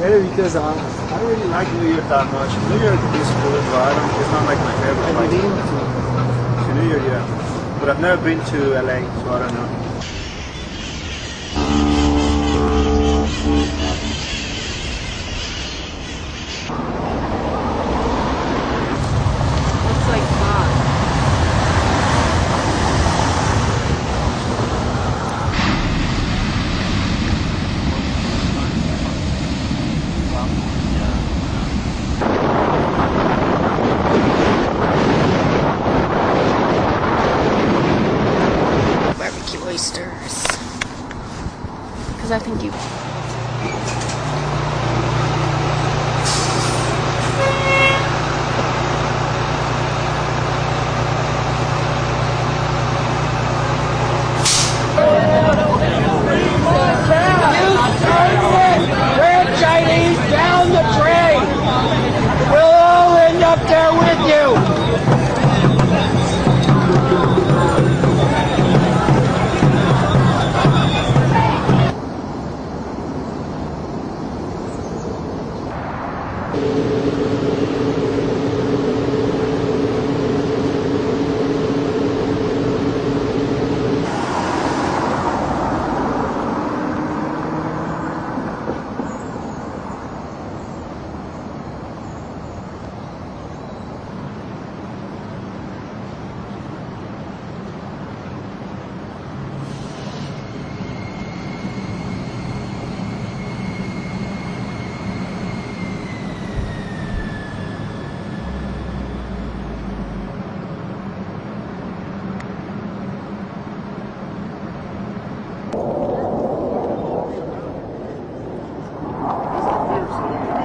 Maybe because um, I don't really like New York that much. New York is good, but I don't, it's not like my favorite. I've Like, been to. to New York, yeah. But I've never been to LA, so I don't know. Looks Because I think you あっ。He's up there, so